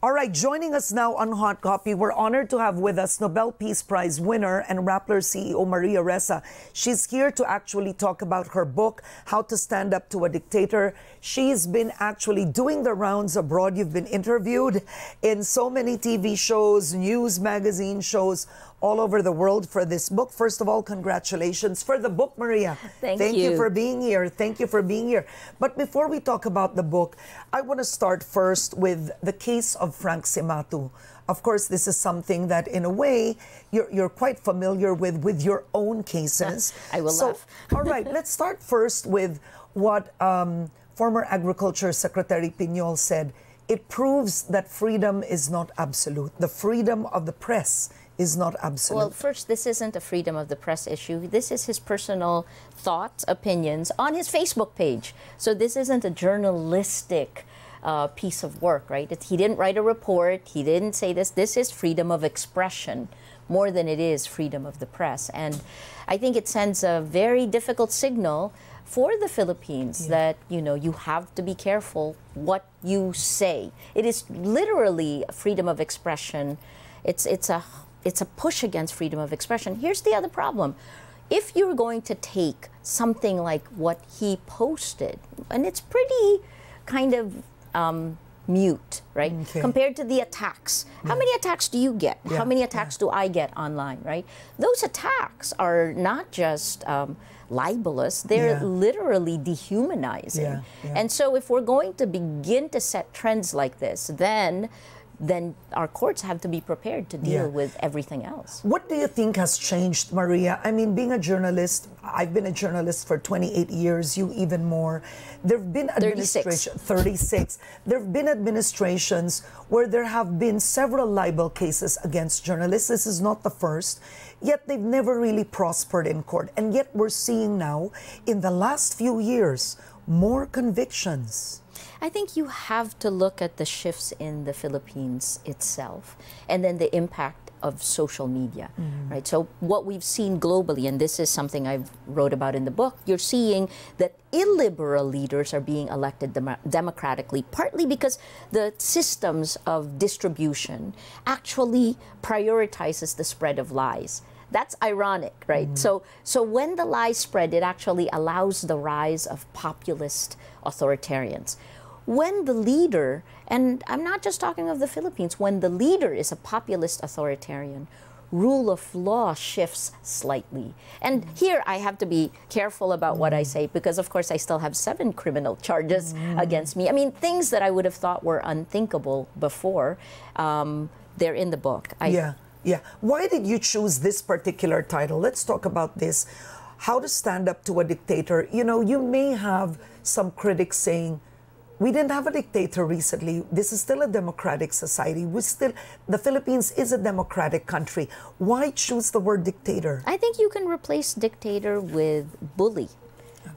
All right, joining us now on Hot Copy, we're honored to have with us Nobel Peace Prize winner and Rappler CEO Maria Ressa. She's here to actually talk about her book, How to Stand Up to a Dictator. She's been actually doing the rounds abroad. You've been interviewed in so many TV shows, news magazine shows all over the world for this book. First of all, congratulations for the book, Maria. Thank, Thank you. you for being here. Thank you for being here. But before we talk about the book, I want to start first with the case of Frank Cimatu. Of course, this is something that, in a way, you're, you're quite familiar with with your own cases. I will so, laugh. all right, let's start first with what um, former Agriculture Secretary Piñol said. It proves that freedom is not absolute. The freedom of the press is not absolute. Well, first, this isn't a freedom of the press issue. This is his personal thoughts, opinions on his Facebook page. So this isn't a journalistic uh, piece of work, right? It, he didn't write a report. He didn't say this. This is freedom of expression more than it is freedom of the press. And I think it sends a very difficult signal for the Philippines Yeah. that you know you have to be careful what you say. It is literally freedom of expression. It's it's a it's a push against freedom of expression. Here's the other problem. If you're going to take something like what he posted, and it's pretty kind of um, mute, right? Okay. Compared to the attacks. How many attacks do you get? Yeah, How many attacks do I get online, right? Those attacks are not just um, libelous, they're Yeah. literally dehumanizing. Yeah, yeah. And so if we're going to begin to set trends like this, then then our courts have to be prepared to deal Yeah. with everything else. What do you think has changed, Maria? I mean, being a journalist, I've been a journalist for 28 years, you even more. There have been 36. 36. There have been administrations where there have been several libel cases against journalists. This is not the first. Yet they've never really prospered in court. And yet we're seeing now in the last few years more convictions. I think you have to look at the shifts in the Philippines itself and then the impact of social media, mm-hmm. right? So what we've seen globally, and this is something I've wrote about in the book, you're seeing that illiberal leaders are being elected dem- democratically, partly because the systems of distribution actually prioritizes the spread of lies. That's ironic, right? Mm-hmm. So, so when the lies spread, it actually allows the rise of populist authoritarians. When the leader, and I'm not just talking of the Philippines, when the leader is a populist authoritarian, rule of law shifts slightly. And here I have to be careful about what I say because, of course, I still have seven criminal charges against me. I mean, things that I would have thought were unthinkable before, um, they're in the book. I, Yeah, yeah. Why did you choose this particular title? Let's talk about this. How to stand up to a dictator. You know, you may have some critics saying, we didn't have a dictator recently. This is still a democratic society. We still, the Philippines is a democratic country. Why choose the word dictator? I think you can replace dictator with bully.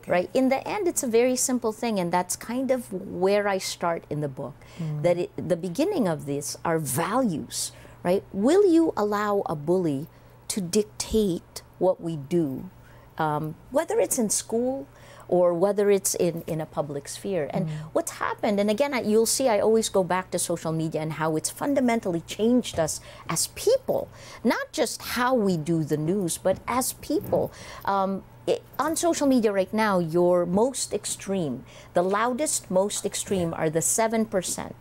Right? In the end, it's a very simple thing, and that's kind of where I start in the book. That it, the beginning of this are values, right? Will you allow a bully to dictate what we do, um, whether it's in school or whether it's in, in a public sphere. And what's happened, and again, I, you'll see I always go back to social media and how it's fundamentally changed us as people, not just how we do the news, but as people. Um, it, on social media right now, your most extreme, the loudest, most extreme are the 7%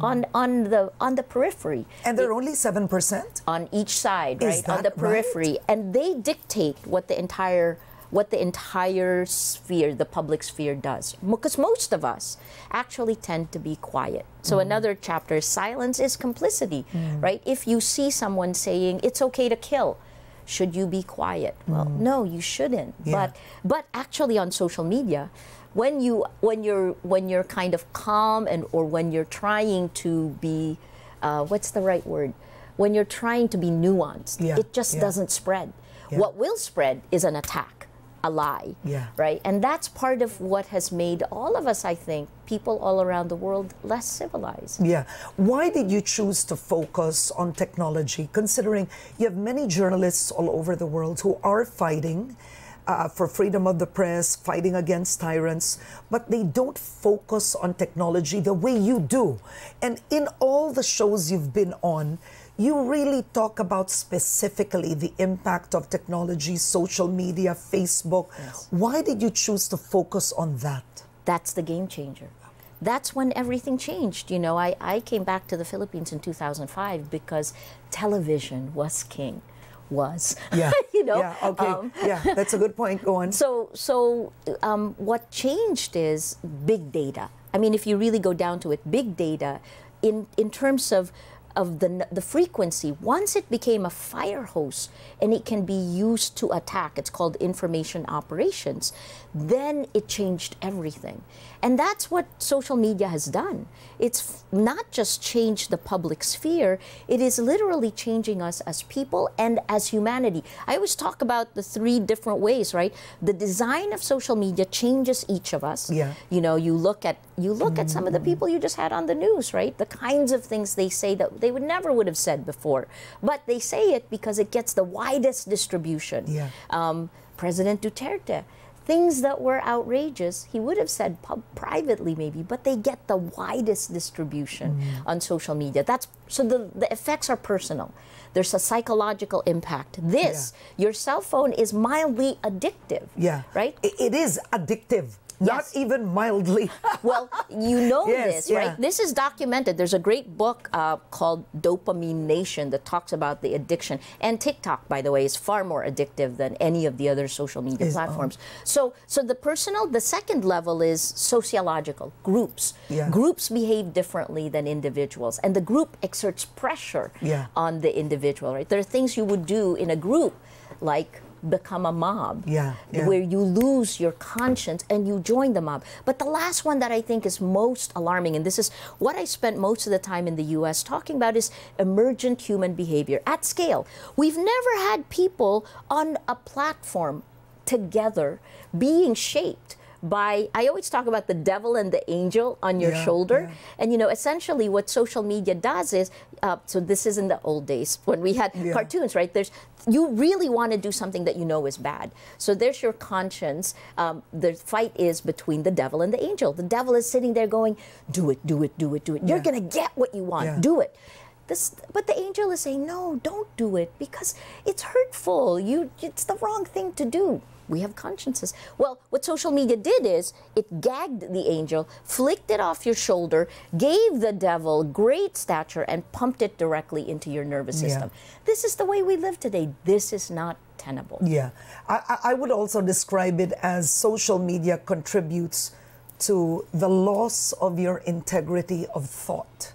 on, on, the, on the periphery. And they're only 7%? on each side, Is right, on the periphery, and they dictate what the entire what the entire sphere, the public sphere, does. Because most of us actually tend to be quiet. So Mm. another chapter, silence is complicity, right? If you see someone saying it's okay to kill, should you be quiet? Well, no, you shouldn't. Mm. Yeah. But but actually on social media, when you when you're when you're kind of calm and or when you're trying to be uh, what's the right word? When you're trying to be nuanced, Yeah, it just yeah. doesn't spread. What will spread is an attack, a lie. Yeah. Right? And that's part of what has made all of us, I think, people all around the world less civilized. Yeah. Why did you choose to focus on technology, considering you have many journalists all over the world who are fighting uh, for freedom of the press, fighting against tyrants, but they don't focus on technology the way you do. And in all the shows you've been on, you really talk about specifically the impact of technology, social media, Facebook. Yes. Why did you choose to focus on that? That's the game changer. That's when everything changed. You know, I, I came back to the Philippines in 2005 because television was king. Was. Yeah. you know? Yeah, okay. um, yeah, that's a good point. Go on. So, so um, what changed is big data. I mean, if you really go down to it, big data, in in terms of of the the frequency, once it became a fire hose and it can be used to attack, it's called information operations. Then it changed everything, and that's what social media has done. It's not just changed the public sphere; it is literally changing us as people and as humanity. I always talk about the three different ways, right? The design of social media changes each of us. Yeah. You know, you look at you look at some of the people you just had on the news, right? The kinds of things they say that they would never would have said before, but they say it because it gets the widest distribution. Yeah. Um, President Duterte. Things that were outrageous, he would have said pub- privately maybe, but they get the widest distribution on social media. That's so the, the effects are personal. There's a psychological impact. This, your cell phone is mildly addictive. yeah. Right? It is addictive, not Yes. even mildly. well, you know Yes, this, yeah. right? This is documented. There's a great book uh, called Dopamine Nation that talks about the addiction. And TikTok, by the way, is far more addictive than any of the other social media Is- oh. platforms. So, so the personal, the second level is sociological groups. Yeah. Groups behave differently than individuals, and the group exerts pressure Yeah. on the individual. Right? There are things you would do in a group, like become a mob Yeah, yeah. where you lose your conscience and you join the mob. But the last one that I think is most alarming, and this is what I spent most of the time in the US talking about, is emergent human behavior at scale. We've never had people on a platform together being shaped by I always talk about the devil and the angel on your Yeah, shoulder. yeah. and you know essentially what social media does is uh, so this is in the old days when we had Yeah. cartoons right? There's you really want to do something that you know is bad. So there's your conscience um, the fight is between the devil and the angel. The devil is sitting there going do it do it do it do it. You're gonna get what you want. Do it. This, but the angel is saying no don't do it because it's hurtful. You it's the wrong thing to do we have consciences. Well, what social media did is it gagged the angel, flicked it off your shoulder, gave the devil great stature, and pumped it directly into your nervous Yeah. system. This is the way we live today. This is not tenable. Yeah, I, I- I would also describe it as social media contributes to the loss of your integrity of thought.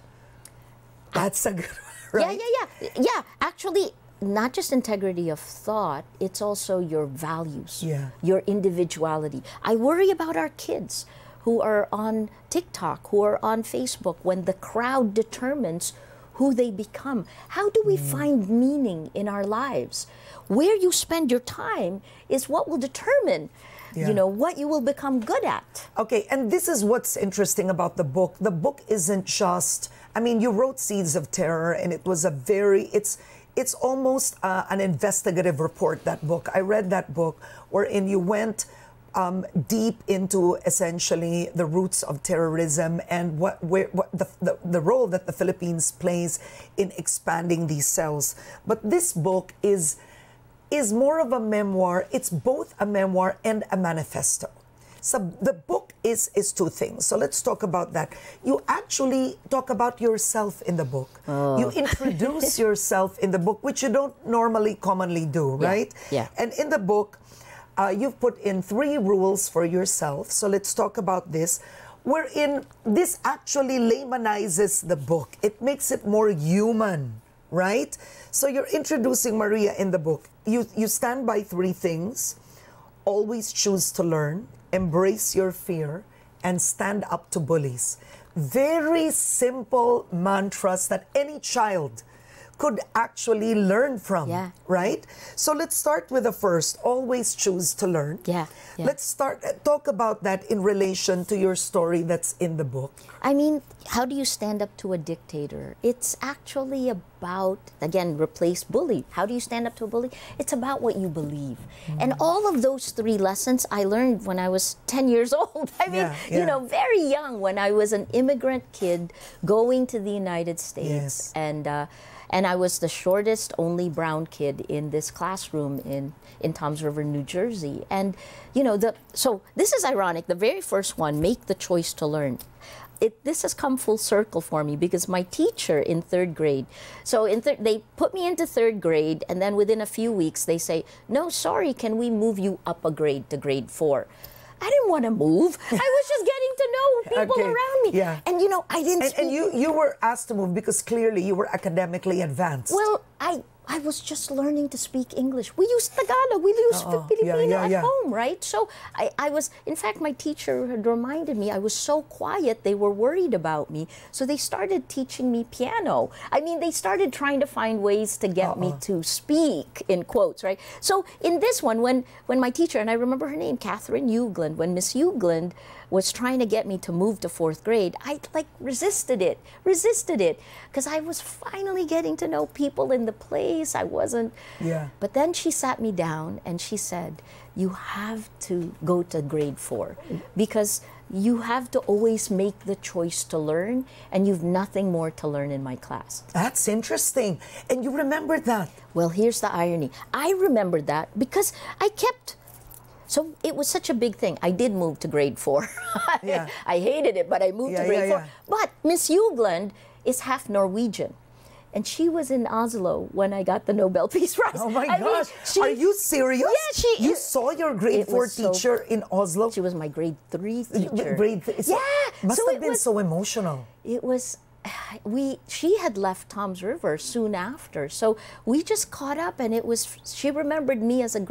That's a good right? Yeah, yeah, yeah. Yeah, actually, not just integrity of thought, it's also your values, Yeah. your individuality. I worry about our kids who are on TikTok, who are on Facebook, when the crowd determines who they become. How do Mm. we find meaning in our lives? Where you spend your time is what will determine, Yeah. you know, what you will become good at. Okay, and this is what's interesting about the book. The book isn't just, I mean, you wrote Seeds of Terror, and it was a very, it's, it's almost uh, an investigative report, that book. I read that book wherein you went um, deep into essentially the roots of terrorism and what, where, what the, the, the role that the Philippines plays in expanding these cells. But this book is is more of a memoir. It's both a memoir and a manifesto. So the book is is two things. So let's talk about that. You actually talk about yourself in the book. You introduce yourself in the book, which you don't normally commonly do, Yeah, right? yeah. And in the book, uh, you've put in three rules for yourself. So let's talk about this. Wherein this actually laymanizes the book. It makes it more human, right? So you're introducing Maria in the book. You you stand by three things. Always choose to learn, embrace your fear, and stand up to bullies. Very simple mantras that any child could actually learn from, Yeah. right? So let's start with the first. Always choose to learn. Yeah, yeah. Let's start uh, talk about that in relation to your story that's in the book. I mean, how do you stand up to a dictator? It's actually about, again, replace bully. How do you stand up to a bully? It's about what you believe. Mm. And all of those three lessons I learned when I was 10 years old. I mean, yeah, yeah. you know, very young when I was an immigrant kid going to the United States. Yes. And, uh, and I was the shortest, only brown kid in this classroom in, in Toms River, New Jersey. And, you know, the, so this is ironic. The very first one, make the choice to learn it, this has come full circle for me because my teacher in third grade, so in thir- they put me into third grade, and then within a few weeks they say, "No, sorry, can we move you up a grade to grade four? I didn't want to move. I was just getting to know people okay. around me. Yeah. And you know, I didn't. And, and, you you were asked to move because clearly you were academically advanced. Well, I I was just learning to speak English. We use Tagalog, we use uh -oh. Filipino yeah, yeah, at home, right? So I, I was, in fact, my teacher had reminded me I was so quiet, they were worried about me. So they started teaching me piano. I mean, they started trying to find ways to get uh -oh. me to speak, in quotes, right? So in this one, when, when my teacher, and I remember her name, Catherine Ugland, when Miss Ugland was trying to get me to move to fourth grade, I like resisted it, resisted it, because I was finally getting to know people in the place. I wasn't. Yeah. But then she sat me down and she said, "You have to go to grade four, because." You have to always make the choice to learn, and you've nothing more to learn in my class. That's interesting. And you remember that? Well, here's the irony. I remembered that because I kept so it was such a big thing. I did move to grade four. yeah. I hated it, but I moved yeah, to grade yeah, four. But Miss Ugland is half Norwegian. And she was in Oslo when I got the Nobel Peace Prize. Oh my I gosh. Mean, she, Are you serious? Yeah, she You saw your grade four teacher so, in Oslo? She was my grade three teacher. Grade th Yeah. Must so have been was, so emotional. It was we she had left Toms River soon after. So we just caught up and it was she remembered me as a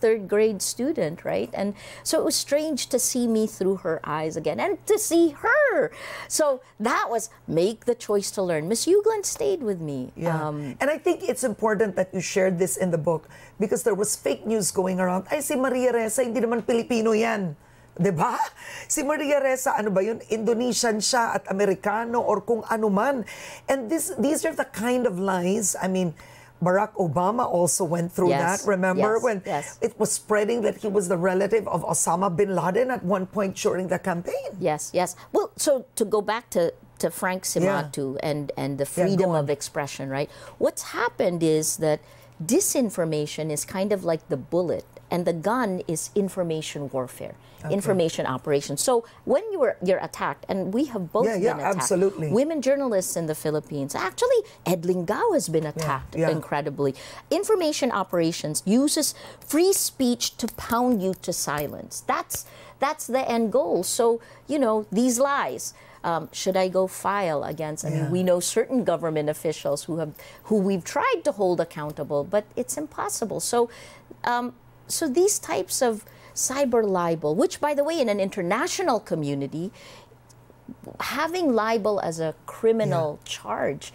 third grade student, right? And so it was strange to see me through her eyes again and to see her. So that was make the choice to learn. Miss Ugland stayed with me. Yeah. Um, and I think it's important that you shared this in the book because there was fake news going around. Ay, si Maria Ressa, hindi naman Pilipino yan. 'di ba? Si Maria Ressa, ano ba 'yun? Indonesian siya at Amerikano or kung ano man. And this these are the kind of lies, I mean, Barack Obama also went through yes. that. Remember yes. when yes. it was spreading that he was the relative of Osama bin Laden at one point during the campaign? Yes, yes. Well, so to go back to to Frank Cimatu yeah. and and the freedom yeah, of expression, right? What's happened is that disinformation is kind of like the bullet and the gun is information warfare, okay. information operations. So when you are you're attacked, and we have both yeah, been yeah, attacked. Absolutely. Women journalists in the Philippines. Actually, Ed Lingao has been attacked yeah, yeah. incredibly. Information operations uses free speech to pound you to silence. That's that's the end goal. So you know these lies. Um, should I go file against? I yeah. mean, we know certain government officials who have who we've tried to hold accountable, but it's impossible. So um, so these types of cyber libel, which by the way, in an international community, having libel as a criminal yeah. charge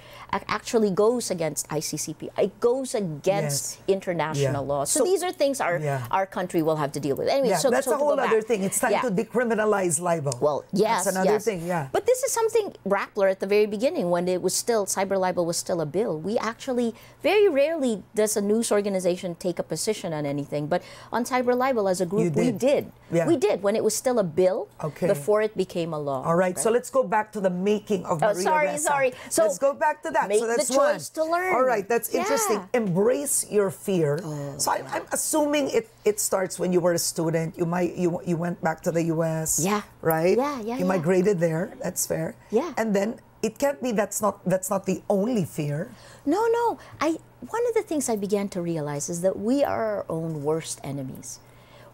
actually goes against ICCP. It goes against yes. international yeah. law. So, so, these are things our yeah. our country will have to deal with. Anyway, so that's so a whole other thing. It's time to decriminalize libel. Well, yes, that's another yes. thing. Yeah. But this is something Rappler at the very beginning, when it was still cyber libel was still a bill. We actually very rarely does a news organization take a position on anything, but on cyber libel as a group, did. we did. We did when it was still a bill okay. before it became a law. All right, right? so let's go back to the making of oh, Maria sorry, Ressa. sorry. So let's go back to that. Make so that's the choice one. to learn. All right, that's yeah. interesting. Embrace your fear. Oh, so I'm, I'm, assuming it, it starts when you were a student. You might you you went back to the U.S. Yeah. Right. Yeah, yeah. You yeah. migrated there. That's fair. Yeah. And then it can't be that's not that's not the only fear. No, no. I one of the things I began to realize is that we are our own worst enemies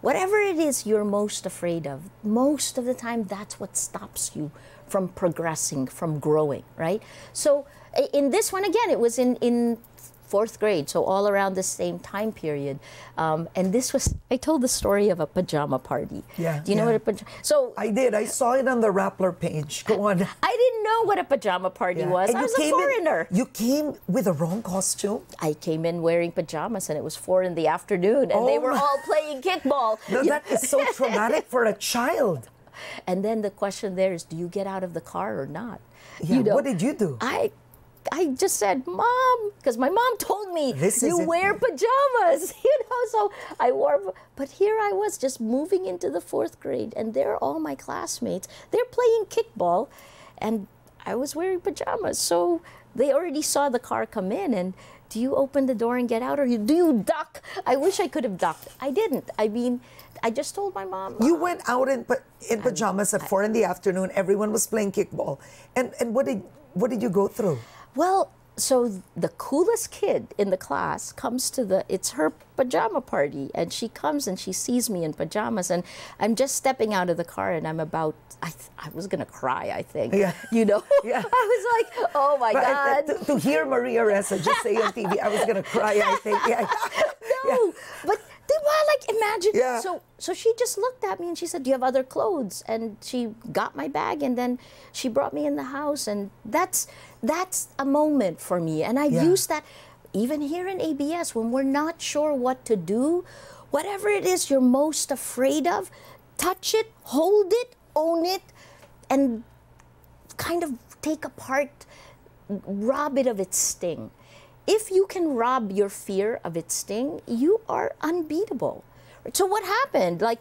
whatever it is you're most afraid of, most of the time that's what stops you from progressing, from growing, right? So in this one, again, it was in, in fourth grade, so all around the same time period. Um, and this was, I told the story of a pajama party. Yeah. Do you know what a pajama, so. I did, I saw it on the Rappler page. Go on. I didn't know what a pajama party yeah. was. And I was a foreigner. In, you came with a wrong costume? I came in wearing pajamas and it was four in the afternoon and oh they were all playing kickball. No, that is so traumatic for a child. And then the question there is, do you get out of the car or not? Yeah, You know, what did you do? I I just said, "Mom," because my mom told me This you wear pajamas, you know. So I wore, but here I was just moving into the fourth grade, and there are all my classmates. They're playing kickball, and I was wearing pajamas. So they already saw the car come in, and do you open the door and get out, or you do you duck? I wish I could have ducked. I didn't. I mean, I just told my mom. You went out in in pajamas at four in the afternoon. Everyone was playing kickball, and and what did what did you go through? Well, so the coolest kid in the class comes to the it's her pajama party and she comes and she sees me in pajamas and I'm just stepping out of the car and I'm about I, th- I was gonna cry I think Yeah. you know Yeah. I was like oh my But, god to, to hear Maria Ressa just say on TV, I was gonna cry. I think. Yeah. no but they were like imagine Yeah. so so she just looked at me and she said do you have other clothes and she got my bag and then she brought me in the house and that's that's a moment for me and i Yeah. use that even here in abs when we're not sure what to do whatever it is you're most afraid of touch it hold it own it and kind of take apart, rob it of its sting. If you can rob your fear of its sting, you are unbeatable. So what happened? Like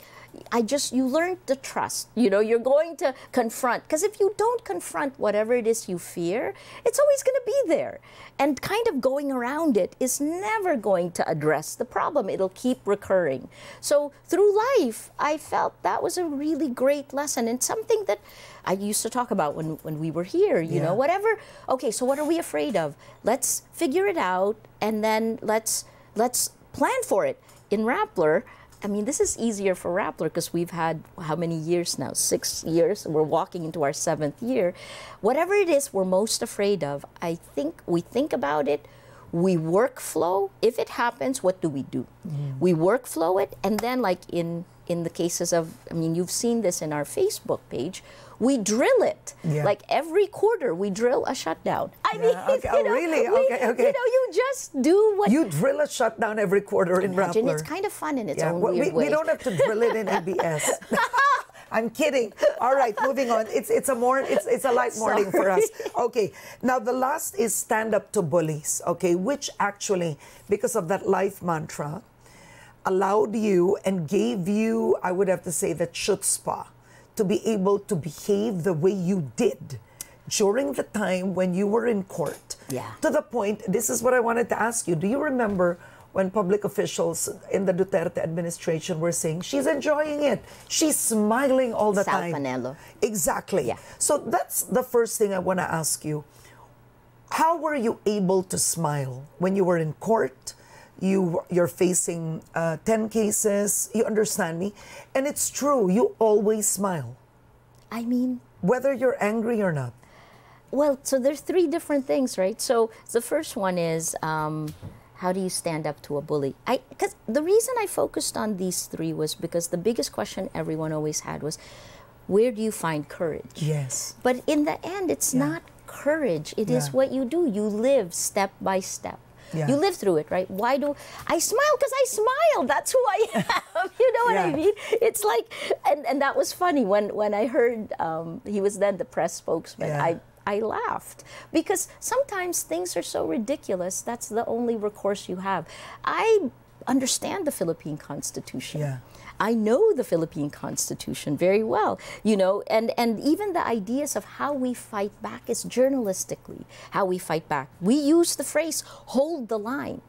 I just you learned to trust. You know, you're going to confront because if you don't confront whatever it is you fear, it's always going to be there. And kind of going around it is never going to address the problem. It'll keep recurring. So through life, I felt that was a really great lesson and something that I used to talk about when, when we were here, you Yeah. know, whatever. Okay, so what are we afraid of? Let's figure it out and then let's let's plan for it. In Rappler, I mean, this is easier for Rappler because we've had how many years now? Six years. We're walking into our seventh year. Whatever it is we're most afraid of, I think we think about it. We workflow. If it happens, what do we do? Mm. We workflow it, and then, like in in the cases of, I mean, you've seen this in our Facebook page. We drill it. Yeah. Like every quarter, we drill a shutdown. I Yeah, mean, okay. you Oh, know, really? we- Okay, okay. You know, you just do what You drill a shutdown every quarter in Imagine Rappler. it's kind of fun in its Yeah, own well, weird we, way. we don't have to drill it in ABS. I'm kidding. All right, moving on. It's it's a more it's it's a light morning for us. Okay. Now the last is stand up to bullies. Okay, which actually because of that life mantra allowed you and gave you I would have to say that chutzpah to be able to behave the way you did during the time when you were in court. Yeah. To the point, this is what I wanted to ask you. Do you remember when public officials in the Duterte administration were saying she's enjoying it? She's smiling all the Sal time. Panelo. Exactly. Yeah. So that's the first thing I want to ask you. How were you able to smile when you were in court? You you're facing uh, ten cases. You understand me, and it's true. You always smile, I mean, whether you're angry or not. well, so there's three different things, right? So the first one is um, how do you stand up to a bully? I because the reason I focused on these three was because the biggest question everyone always had was, where do you find courage? Yes. But in the end, it's Yeah. not courage. It is Yeah. what you do. You live step by step. Yeah. You live through it, right? Why do I smile? Because I smile. That's who I am. you know what I mean? It's like, and, and that was funny when when I heard um, he was then the press spokesman. Yeah. I I laughed because sometimes things are so ridiculous. That's the only recourse you have. I understand the Philippine Constitution. Yeah. I know the Philippine Constitution very well, you know, and, and even the ideas of how we fight back is journalistically, how we fight back. We use the phrase hold the line.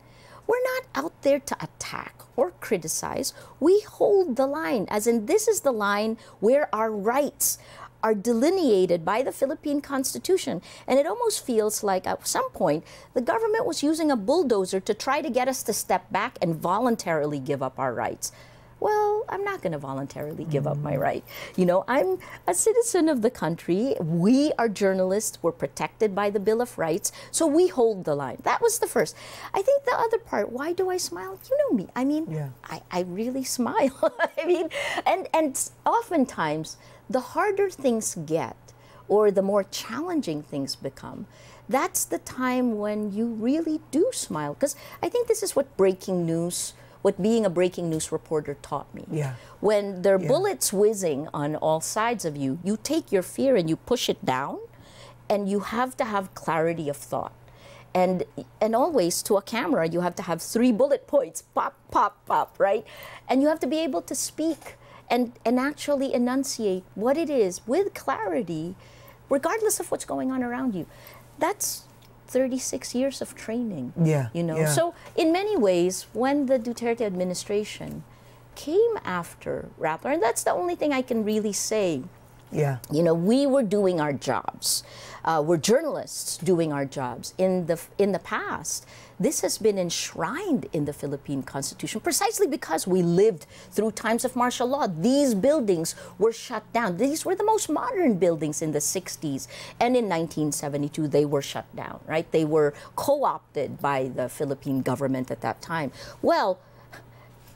We're not out there to attack or criticize. We hold the line, as in, this is the line where our rights are delineated by the Philippine Constitution. And it almost feels like at some point the government was using a bulldozer to try to get us to step back and voluntarily give up our rights. Well, I'm not going to voluntarily give up my mm. right. You know, I'm a citizen of the country. We are journalists. We're protected by the Bill of Rights. So we hold the line. That was the first. I think the other part, why do I smile? You know me. I mean, Yeah. I, I really smile. I mean, and, and oftentimes, the harder things get or the more challenging things become, that's the time when you really do smile. Because I think this is what breaking news what being a breaking news reporter taught me. Yeah. When there are Yeah. bullets whizzing on all sides of you, you take your fear and you push it down, and you have to have clarity of thought. And and always to a camera, you have to have three bullet points, pop, pop, pop, right? And you have to be able to speak and and actually enunciate what it is with clarity, regardless of what's going on around you. That's 36 years of training. Yeah, You know. yeah. So in many ways, when the Duterte administration came after Rappler, and that's the only thing I can really say Yeah. you know, we were doing our jobs. Uh, we're journalists doing our jobs. In the in the past, this has been enshrined in the Philippine Constitution precisely because we lived through times of martial law. These buildings were shut down. These were the most modern buildings in the 60s, and in 1972 they were shut down. Right? They were co-opted by the Philippine government at that time. Well,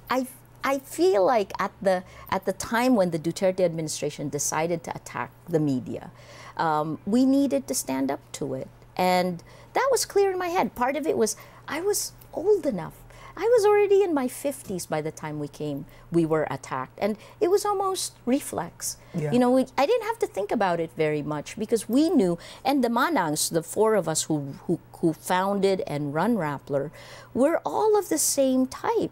I I feel like at the at the time when the Duterte administration decided to attack the media, um, we needed to stand up to it, and that was clear in my head. Part of it was I was old enough. I was already in my 50s by the time we came, we were attacked. And it was almost reflex. Yeah. You know, we, I didn't have to think about it very much because we knew, and the Manangs, the four of us who, who, who founded and run Rappler, we're all of the same type.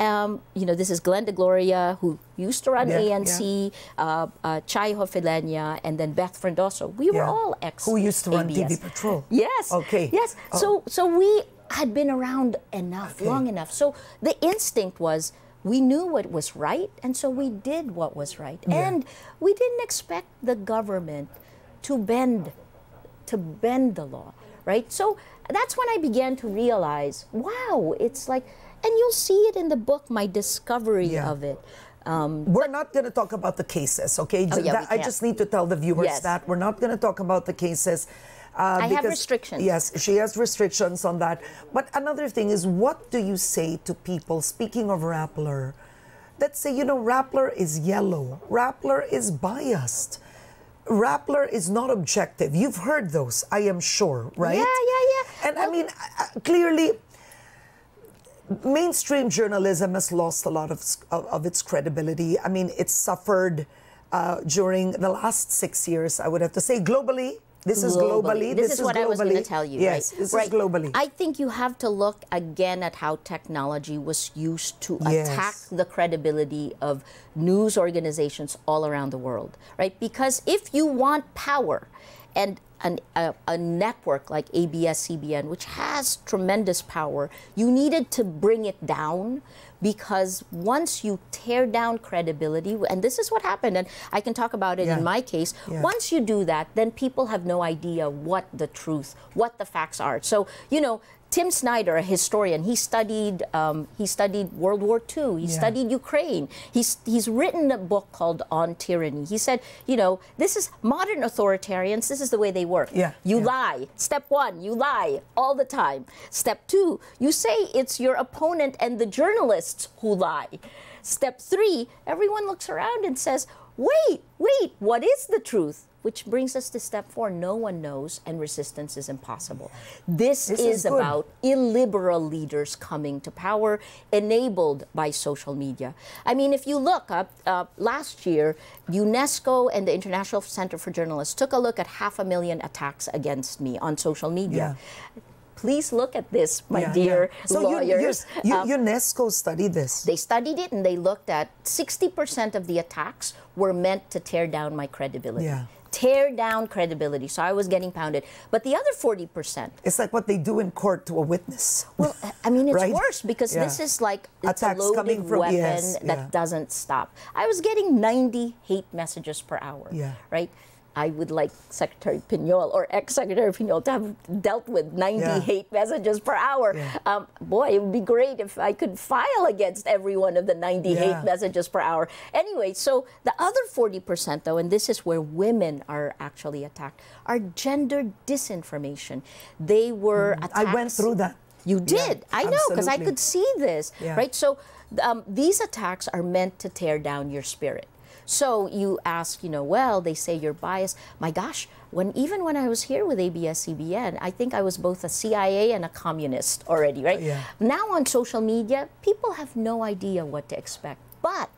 Um, you know, this is Glenda Gloria, who used to run Yeah, ANC, uh, uh, Chay Hofileña, and then Beth Frondoso. We were all ex. Who used to run ABS. TV Patrol. Yes. Okay. Yes. Oh. So so we had been around enough, Okay. long enough. So the instinct was we knew what was right, and so we did what was right, Yeah. and we didn't expect the government to bend to bend the law, right? So that's when I began to realize, wow, it's like, and you'll see it in the book, my discovery Yeah. of it. Um, We're not going to talk about the cases, okay? Oh, yeah, That- I just need to tell the viewers Yes. that we're not going to talk about the cases. Uh, I have restrictions. Yes, she has restrictions on that. But another thing is, what do you say to people, speaking of Rappler, that say, you know, Rappler is yellow, Rappler is biased, Rappler is not objective? You've heard those, I am sure, right? Yeah, yeah, yeah. And I mean, uh, clearly, mainstream journalism has lost a lot of, of, of its credibility. I mean, it's suffered uh, during the last six years, I would have to say, globally. This is globally. This, is, what I was going to globally. tell you. Yes, right? this right. is globally. I think you have to look again at how technology was used to Yes. attack the credibility of news organizations all around the world, right? Because if you want power and an, a, a network like ABS-CBN, which has tremendous power, you needed to bring it down because once you tear down credibility, and this is what happened, and I can talk about it Yeah. in my case, Yeah. once you do that, then people have no idea what the truth, what the facts are. So, you know, Tim Snyder, a historian, he studied um, he studied World War II. He Yeah. studied Ukraine. He's he's written a book called On Tyranny. He said, you know, this is modern authoritarians. This is the way they work. Yeah, You yeah. lie. Step one, you lie all the time. Step two, you say it's your opponent and the journalists who lie. Step three, everyone looks around and says, wait, wait, what is the truth? Which brings us to step four no one knows, and resistance is impossible. This, This is, is about illiberal leaders coming to power, enabled by social media. I mean, if you look up, uh, last year, UNESCO and the International Center for Journalists took a look at half a million attacks against me on social media. Please look at this, my Yeah, dear yeah. So you- lawyers. you, Um, UNESCO studied this. they studied it and they looked at 60% of the attacks were meant to tear down my credibility. Yeah. Tear down credibility. So I was getting pounded. But the other 40%, It's like what they do in court to a witness. well, I mean, it's Right? worse because Yeah. this is like it's Attacks a loaded from- weapon yes, that yeah. doesn't stop. I was getting 90 hate messages per hour. Yeah. Right? I would like Secretary Piñol or ex-Secretary Piñol to have dealt with 90 Yeah. hate messages per hour. Yeah. Um, boy, it would be great if I could file against every one of the 90 Yeah. hate messages per hour. Anyway, so the other 40%, though, and this is where women are actually attacked, are gender disinformation. They were Mm, I went through that. you did. I know because I could see this, right? So um, these attacks are meant to tear down your spirit. So you ask, you know, well, they say you're biased. My gosh, when even when I was here with ABS-CBN, I think I was both a CIA and a communist already, right? Yeah. Now on social media, people have no idea what to expect. But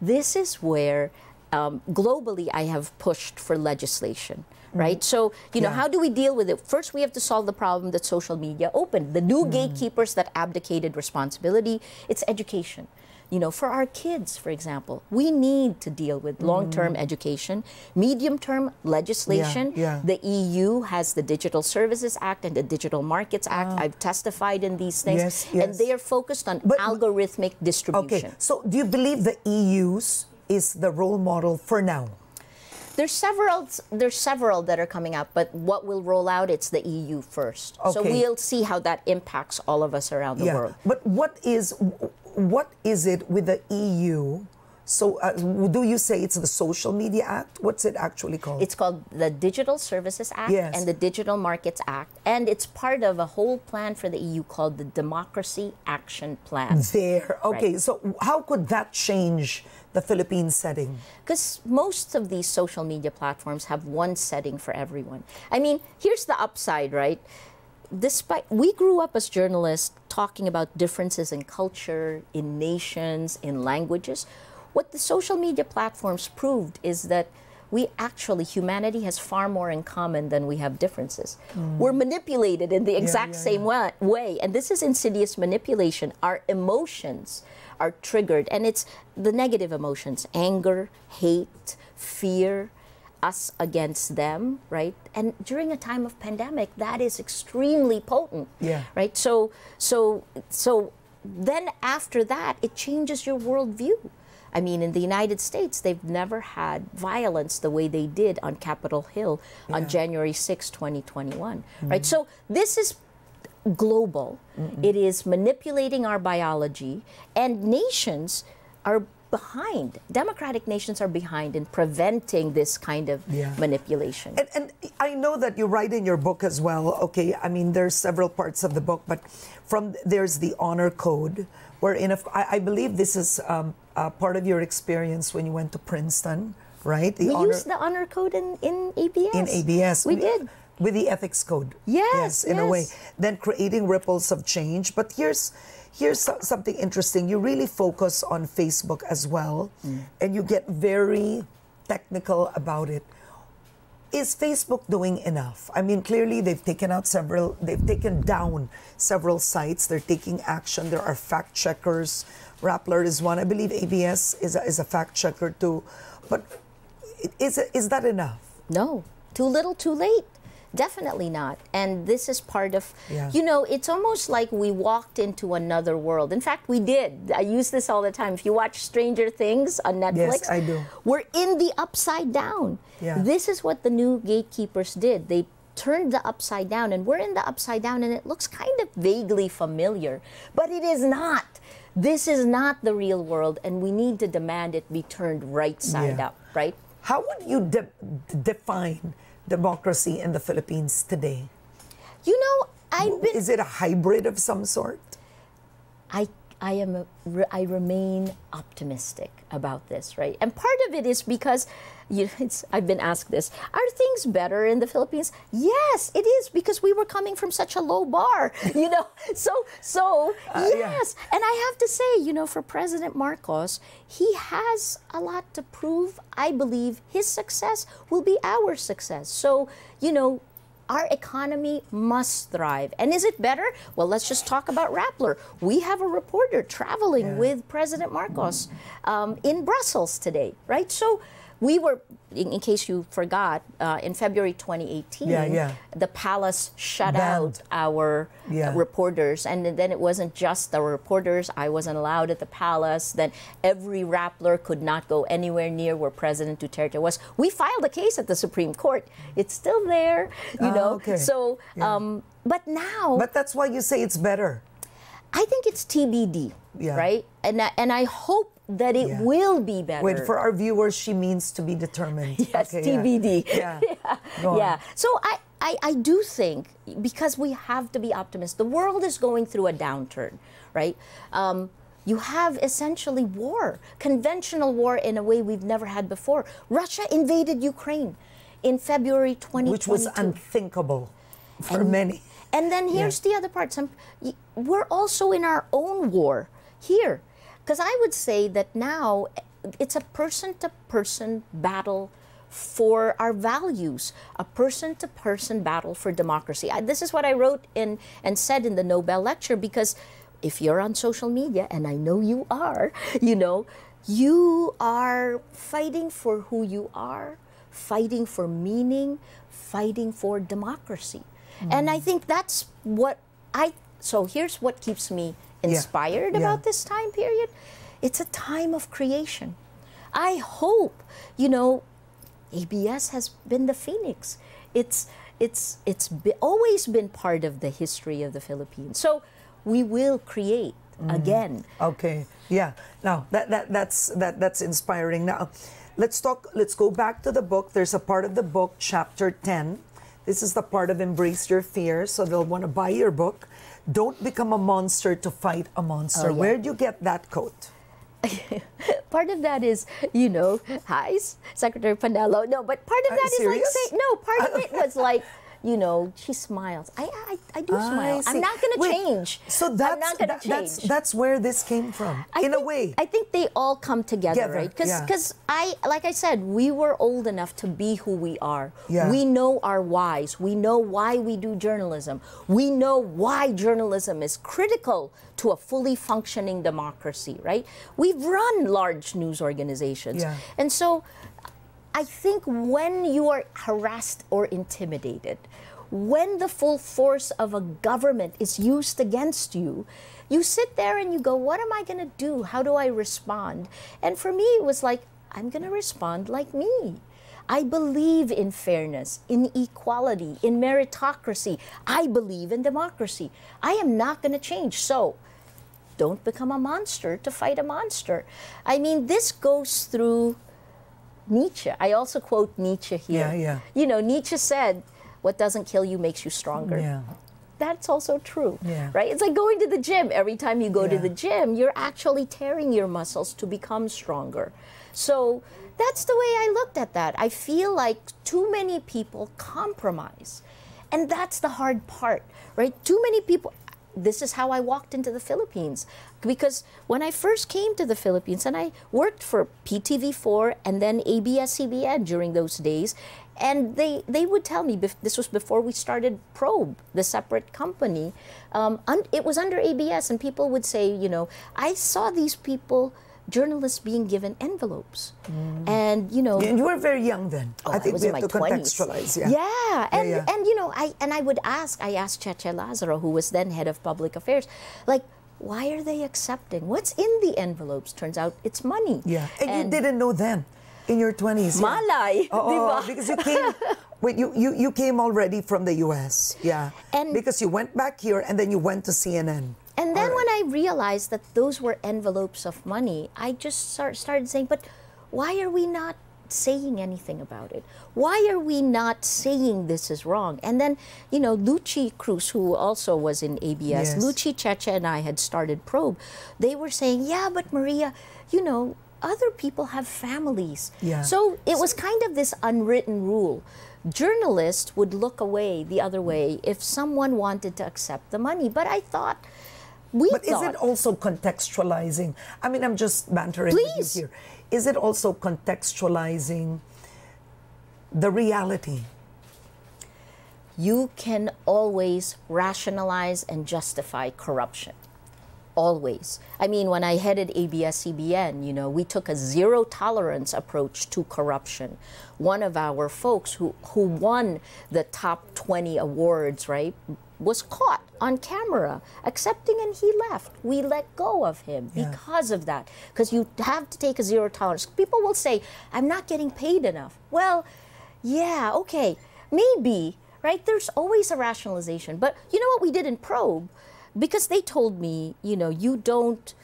this is where um, globally I have pushed for legislation. Right? So, you know, Yeah. how do we deal with it? First, we have to solve the problem that social media opened. The new gatekeepers that abdicated responsibility, it's education. You know, for our kids, for example, we need to deal with mm-hmm. long term education, medium term legislation. yeah. The EU has the Digital Services Act and the Digital Markets Act. Oh. I've testified in these things. Yes, And they are focused on But- algorithmic distribution. Okay, so do you believe the EU's is the role model for now? There's several. There's several that are coming out, but what will roll out? It's the EU first. So we'll see how that impacts all of us around the world. But what is what is it with the EU? So uh, do you say it's the Social Media Act? What's it actually called? It's called the Digital Services Act Yes. and the Digital Markets Act, and it's part of a whole plan for the EU called the Democracy Action Plan. there. Okay, Right. so how could that change the Philippine setting? Because most of these social media platforms have one setting for everyone. I mean, here's the upside, right? Despite we grew up as journalists talking about differences in culture, in nations, in languages, what the social media platforms proved is that we actually humanity has far more in common than we have differences. Mm. We're manipulated in the exact yeah, same wa- way, and this is insidious manipulation. Our emotions are triggered, and it's the negative emotions: anger, hate, fear, us against them, right? And during a time of pandemic, that is extremely potent, Yeah. right? So, so, so then after that, it changes your worldview. I mean, in the United States, they've never had violence the way they did on Capitol Hill on January 6, 2021, mm-hmm. right? So this is global. It is manipulating our biology, and nations are behind. Democratic nations are behind in preventing this kind of Yeah. manipulation. And, and I know that you write in your book as well. Okay, I mean there's several parts of the book, but from there's the honor code, wherein if, I, I believe this is um, uh, part of your experience when you went to Princeton, right? The we honor used the honor code in, in ABS. in ABS. We did. with the ethics code. Yes, Yes, in a way. Then creating ripples of change. But here's here's something interesting. You really focus on Facebook as well, Mm. and you get very technical about it. Is Facebook doing enough? I mean, clearly they've taken out several, they've taken down several sites. They're taking action. There are fact checkers. Rappler is one. I believe ABS is a, is a fact checker too. But is is that enough? No, too little, too late. Definitely not. And this is part of, Yeah. you know, it's almost like we walked into another world. In fact, we did. I use this all the time. If you watch Stranger Things on Netflix, yes, I do. We're in the upside down. Yeah. This is what the new gatekeepers did. They turned the upside down, and we're in the upside down, and it looks kind of vaguely familiar, but it is not. This is not the real world, and we need to demand it be turned right side Yeah. up, right? How would you de- define democracy in the Philippines today? You know, I've been. Is it a hybrid of some sort? I I am a, I remain optimistic about this, right? And part of it is because you it's, I've been asked this: Are things better in the Philippines? Yes, it is because we were coming from such a low bar, you know. So so Uh, yeah. yes, and I have to say, you know, for President Marcos, he has a lot to prove. I believe his success will be our success. So you know, our economy must thrive. And is it better? Well, let's just talk about Rappler. We have a reporter traveling with President Marcos um, in Brussels today, right? So we were, in, in case you forgot, uh, in February 2018, Yeah, yeah. the palace shut Banned. out our Yeah. reporters. And then it wasn't just the reporters. I wasn't allowed at the palace. Then every Rappler could not go anywhere near where President Duterte was. We filed a case at the Supreme Court. It's still there, you Ah, know. okay. So, um, but now But that's why you say it's better. I think it's TBD, Yeah. right? And I, and I hope that it Yeah. will be better. Wait, for our viewers, she means to be determined. Yes, Okay. TBD. Yeah. On. yeah. So I, I, I do think because we have to be optimists. The world is going through a downturn, right? Um, you have essentially war, conventional war in a way we've never had before. Russia invaded Ukraine. in February 2022. Which was unthinkable for And- many. And then here's the other part. Some we're also in our own war here, because I would say that now eh, it's a person-to-person battle for our values, a person-to-person battle for democracy. I, this is what I wrote in and said in the Nobel lecture because if you're on social media, and I know you are, you know, you are fighting for who you are, fighting for meaning, fighting for democracy. And I mm. think that's what I so here's what keeps me inspired Yeah. about this time period. It's a time of creation. I hope, you know, ABS has been the phoenix. It's it's it's be, always been part of the history of the Philippines. So we will create mm-hmm. again. Okay. Yeah. Now that, that that's that that's inspiring. Now, let's talk. Let's go back to the book. There's a part of the book, chapter ten. This is the part of embrace your fears. So they'll want to buy your book. Don't become a monster to fight a monster. Oh, yeah. Where'd you get that quote? part of that is, you know, hi, Secretary Panelo. No, but part of Are that is like say, no, part of it was like, you know, she smiles. I I, I do smile. I I'm not going to change. So that's I'm not going that- that's that's where this came from, I in a way. I think they all come together, Together, right? Because yeah. I, like I said, we were old enough to be who we are. Yeah. We know our whys. We know why we do journalism. We know why journalism is critical to a fully functioning democracy, right? We've run large news organizations. Yeah. And so I think when you are harassed or intimidated, when the full force of a government is used against you, you sit there and you go, What am I going to do? How do I respond? And for me, it was like, I'm going to respond like me. I believe in fairness, in equality, in meritocracy. I believe in democracy. I am not going to change. So, don't become a monster to fight a monster. I mean, this goes through Nietzsche. I also quote Nietzsche here. Yeah, yeah. You know, Nietzsche said, What doesn't kill you makes you stronger. yeah. That's also true, Yeah. right? It's like going to the gym. Every time you go to the gym, you're actually tearing your muscles to become stronger. So that's the way I looked at that. I feel like too many people compromise. And that's the hard part, right? Too many people. This is how I walked into the Philippines. Because when I first came to the Philippines, and I worked for PTV4 and then ABS CBN during those days, and they, they would tell me, this was before we started Probe, the separate company. Um, it was under ABS, and people would say, you know, I saw these people, journalists, being given envelopes. Mm. And, you know, And you were very young then. Oh, I think was we in have my to 20s. contextualize. Yeah. Yeah. And yeah. and you know, I and I would ask, I asked Cheche Lazaro, who was then head of public affairs, like, why are they accepting? What's in the envelopes? Turns out it's money. Yeah. And, you didn't know then, in your 20s. yeah. Malay, Oo, oh, oh, oh, di ba? because you came, wait, you, you, you came already from the US. Yeah. And- because you went back here and then you went to CNN. And then All when I realized that those were envelopes of money, I just start, started saying, but why are we not saying anything about it? Why are we not saying this is wrong? And then, you know, Luchi Cruz, who also was in ABS, Yes. Luchi Cheche and I had started Probe. They were saying, yeah, but Maria, you know, other people have families. Yeah. So it was kind of this unwritten rule. Journalists would look away the other way if someone wanted to accept the money. But I thought, we But is it also contextualizing? I mean, I'm just bantering with Please. you here. Is it also contextualizing the reality? you can always rationalize and justify corruption. Always. I mean, when I headed ABS CBN, you know, we took a zero tolerance approach to corruption. One of our folks who, who won the top 20 awards, right, was caught on camera accepting and he left. We let go of him Yeah. because of that. Because you have to take a zero tolerance. People will say, I'm not getting paid enough. Well, yeah, okay, maybe, right? There's always a rationalization. But you know what we did in Probe? Because they told me, you know, you don't,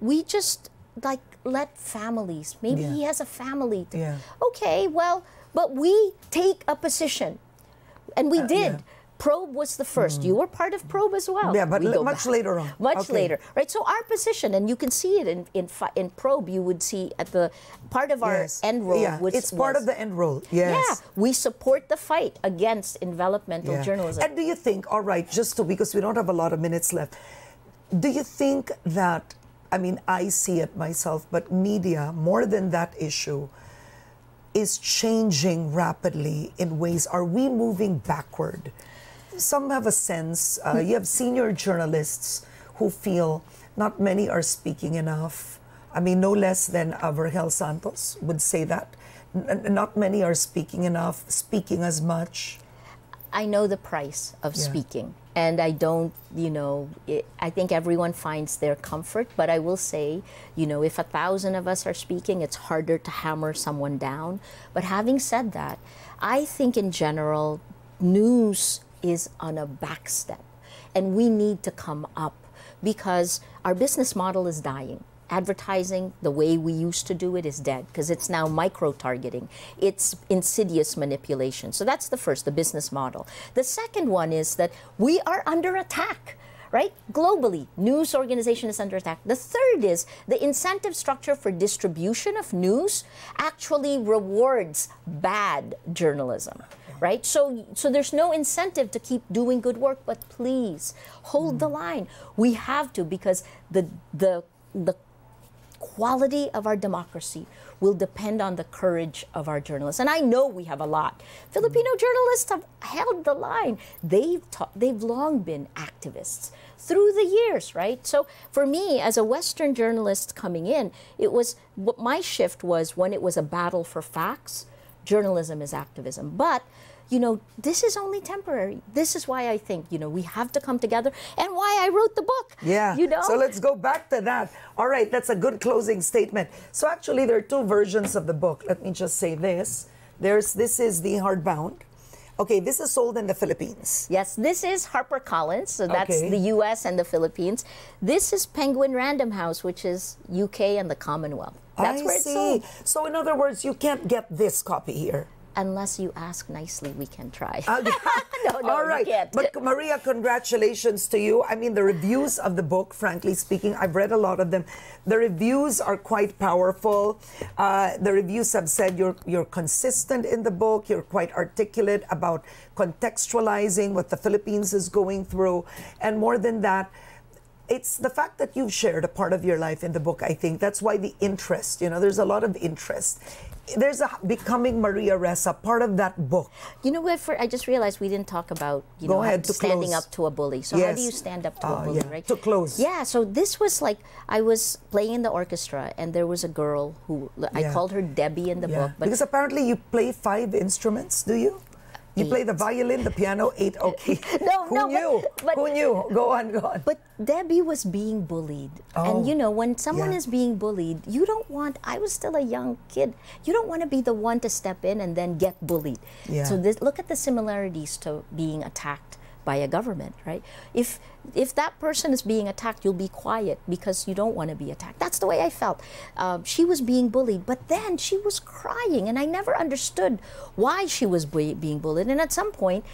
we just like let families, maybe Yeah. he has a family. Yeah. Okay, well, but we take a position. And we Uh, did. Probe was the first. You were part of Probe as well. Mm. Yeah, but We l- much back. later on. Much Okay. later, right? So our position, and you can see it in in, fi- in Probe. You would see at the part of our Yes. end roll. Yeah, which it's part was- of the end roll. Yes. Yeah, we support the fight against envelopmental Yeah. journalism. And do you think, all right, just to, because we don't have a lot of minutes left, do you think that, I mean, I see it myself, but media, more than that issue, is changing rapidly in ways? Are we moving backward? Some have a sense, uh, you have senior journalists who feel not many are speaking enough. I mean, no less than uh, Santos would say that. N- not many are speaking enough, speaking as much. I know the price of Yeah. speaking. And I don't, you know, it, I think everyone finds their comfort. But I will say, you know, if a thousand of us are speaking, it's harder to hammer someone down. But having said that, I think in general, news is on a back step. And we need to come up because our business model is dying. Advertising the way we used to do it is dead because it's now micro targeting it's insidious manipulation. So that's the first the business model. The second one is that we are under attack right? Globally news organization is under attack. The third is the incentive structure for distribution of news actually rewards bad journalism right so so there's no incentive to keep doing good work but please hold the mm. line we have to because the the the quality of our democracy will depend on the courage of our journalists. And I know we have a lot. Mm. Filipino journalists have held the line. They've ta- they've long been activists through the years, right? So for me as a western journalist coming in, it was what my shift was when it was a battle for facts, journalism is activism. But you know, this is only temporary. This is why I think, you know, we have to come together and why I wrote the book. Yeah. You know? So let's go back to that. All right, that's a good closing statement. So actually there are two versions of the book. Let me just say this. There's this is the hardbound. Okay, this is sold in the Philippines. Yes, this is HarperCollins, so that's Okay. the US and the Philippines. This is Penguin Random House, which is UK and the Commonwealth. That's I where it's see. sold. So in other words, you can't get this copy here. Unless you ask nicely, we can try. Okay. no, no, All right. But Maria, congratulations to you. I mean, the reviews of the book, frankly speaking, I've read a lot of them. The reviews are quite powerful. Uh, the reviews have said you're you're consistent in the book. You're quite articulate about contextualizing what the Philippines is going through, and more than that. It's the fact that you've shared a part of your life in the book, I think. That's why the interest, you know, there's a lot of interest. There's a becoming Maria Ressa, part of that book. you know what? For, I just realized we didn't talk about you Go know ahead, standing close. up to a bully. So how do you stand up to Uh, a bully, yeah, right? to close. Yeah. So this was like I was playing in the orchestra, and there was a girl who I Yeah. called her Debbie in the book, but because apparently you play five instruments, do you? You play the violin, the piano, eight. Okay. No, Who no, but- knew? but- Who knew? Go on, go on. But Debbie was being bullied. Oh. And you know, when someone Yeah. is being bullied, you don't want, I was still a young kid, you don't want to be the one to step in and then get bullied. Yeah. So this, look at the similarities to being attacked by a government, right? If if that person is being attacked, you'll be quiet because you don't want to be attacked. That's the way I felt. Um, she was being bullied, but then she was crying, and I never understood why she was bu- being bullied. And at some point,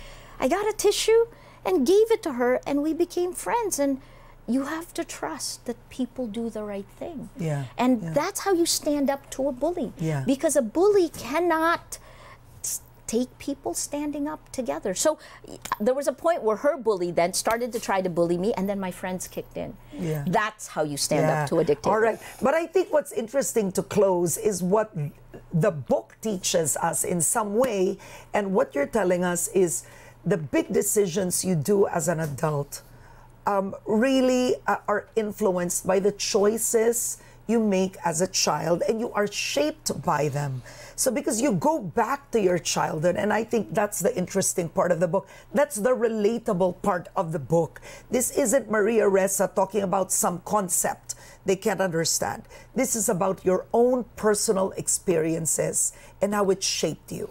I got a tissue and gave it to her, and we became friends. And you have to trust that people do the right thing. Yeah, And yeah. that's how you stand up to a bully. Yeah. Because a bully cannot take people standing up together. So there was a point where her bully then started to try to bully me, and then my friends kicked in. Yeah. That's how you stand up to a dictator. All right. But I think what's interesting to close is what the book teaches us in some way. And what you're telling us is the big decisions you do as an adult um, really uh, are influenced by the choices you make as a child and you are shaped by them. So, because you go back to your childhood, and I think that's the interesting part of the book. That's the relatable part of the book. This isn't Maria Ressa talking about some concept they can't understand. This is about your own personal experiences and how it shaped you.